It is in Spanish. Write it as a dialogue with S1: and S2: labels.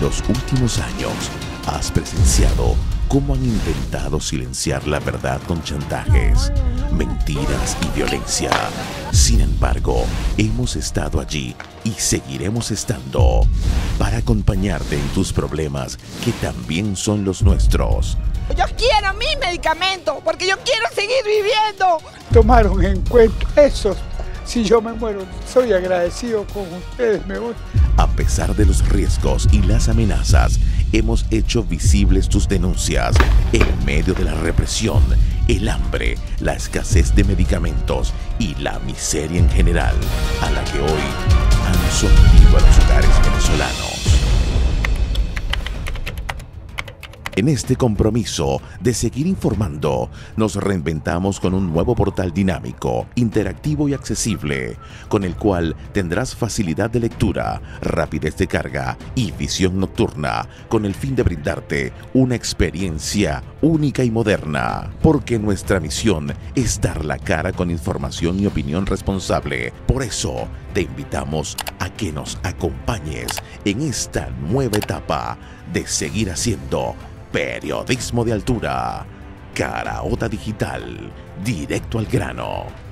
S1: los últimos años has presenciado cómo han intentado silenciar la verdad con chantajes, mentiras y violencia. Sin embargo, hemos estado allí y seguiremos estando para acompañarte en tus problemas que también son los nuestros.
S2: Yo quiero mi medicamento porque yo quiero seguir viviendo.
S3: Tomaron en cuenta eso. Si yo me muero, soy agradecido con ustedes. Me voy.
S1: A pesar de los riesgos y las amenazas, hemos hecho visibles tus denuncias en medio de la represión, el hambre, la escasez de medicamentos y la miseria en general a la que hoy han sometido a los hogares venezolanos. En este compromiso de seguir informando, nos reinventamos con un nuevo portal dinámico, interactivo y accesible, con el cual tendrás facilidad de lectura, rapidez de carga y visión nocturna, con el fin de brindarte una experiencia única y moderna. Porque nuestra misión es dar la cara con información y opinión responsable. Por eso, te invitamos a que nos acompañes en esta nueva etapa de seguir haciendo Periodismo de altura. Caraota Digital. Directo al grano.